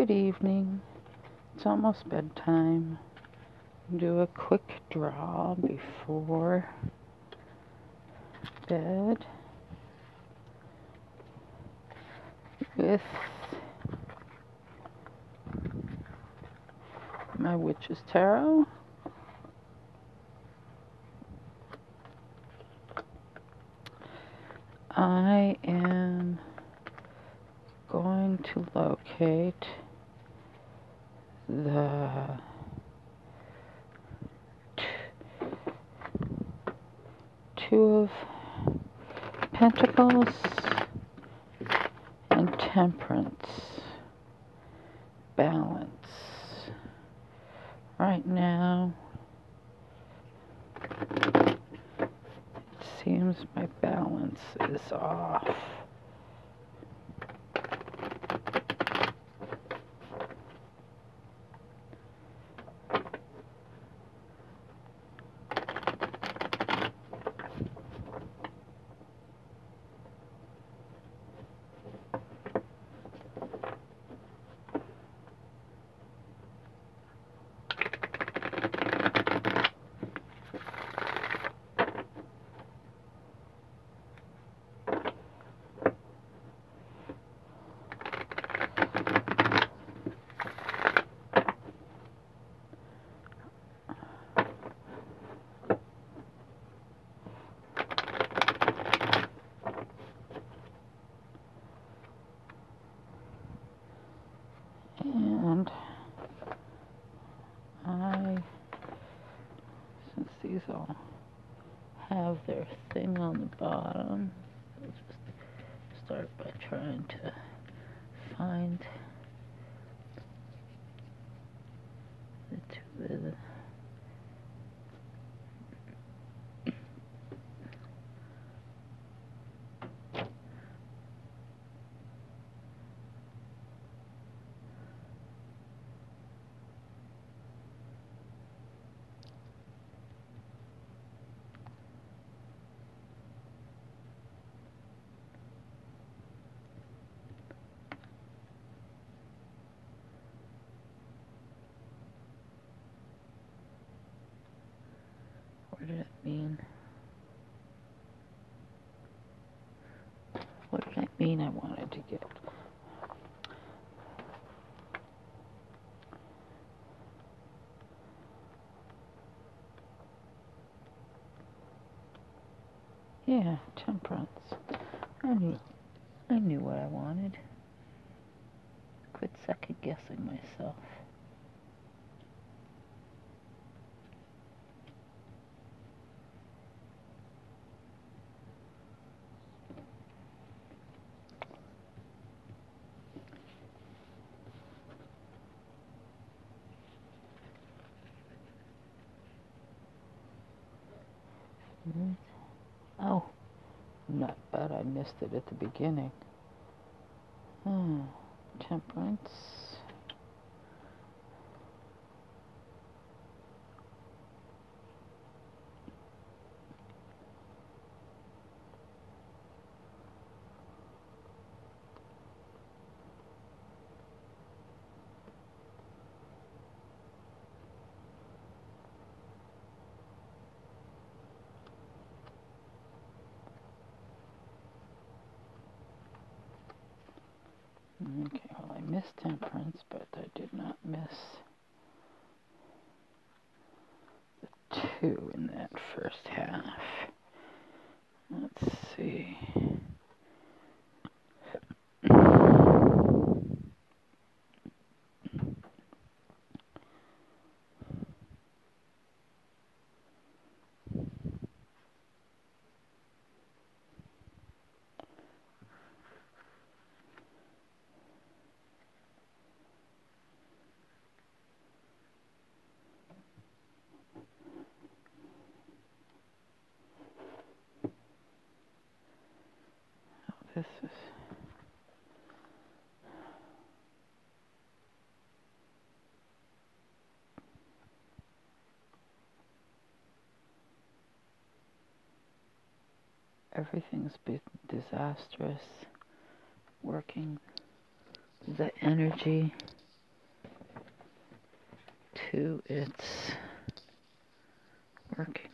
Good evening. It's almost bedtime. Do a quick draw before bed with my Witches Tarot. I am going to locate the Two of Pentacles and Temperance. Balance. Right now, it seems my balance is off. And I, since these all have their thing on the bottom, I'll just start by trying to find the two of the What did it mean? What did I mean I wanted to get? Yeah, temperance. I knew, I knew what I wanted. Quit second guessing myself. Oh, not bad. I missed it at the beginning. Hmm. Temperance. Okay, well, I missed temperance, but I did not miss the two in that first half. Let's see. This is. Everything's been disastrous. Working the energy to its working.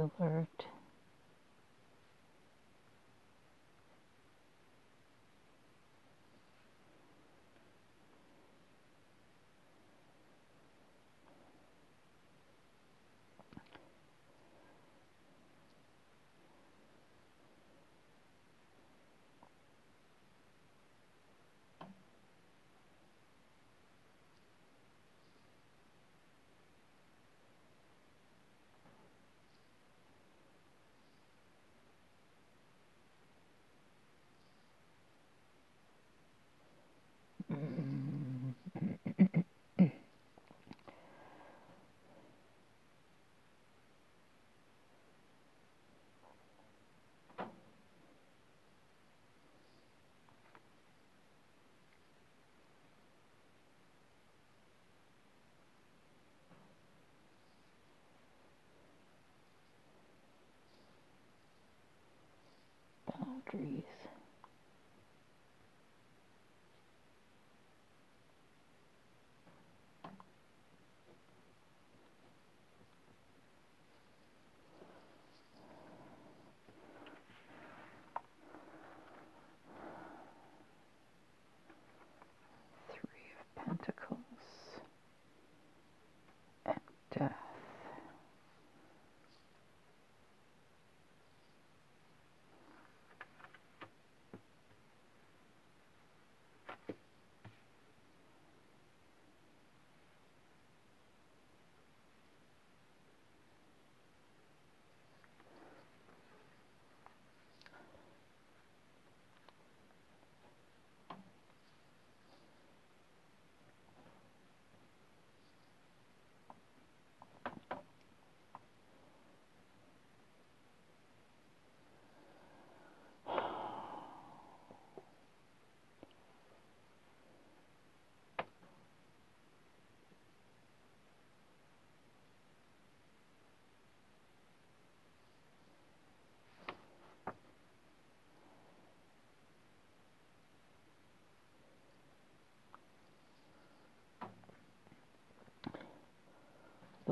Alert. Boundaries. Three of Pentacles and Death.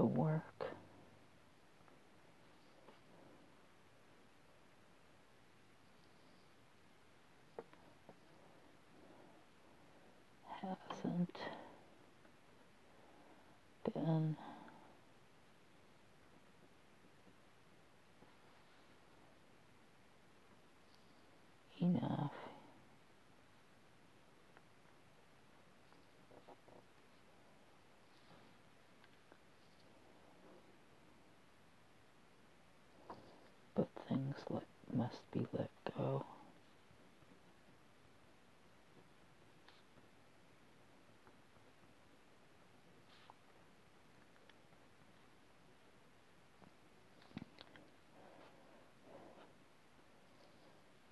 Work. hasn't been must let must be let go.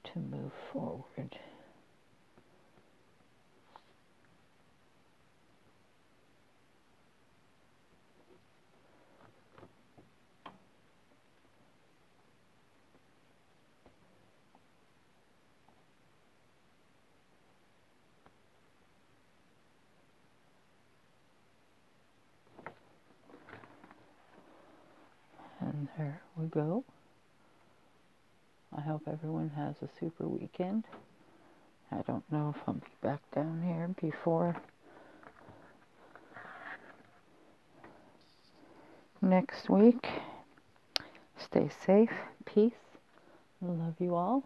to move forward. And there we go. I hope everyone has a super weekend. I don't know if I'll be back down here before next week. Stay safe. Peace. Love you all.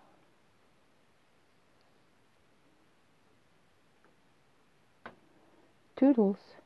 Toodles.